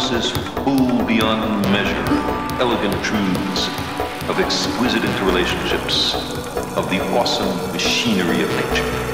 cosmos' full beyond measure, elegant truths of exquisite interrelationships, of the awesome machinery of nature.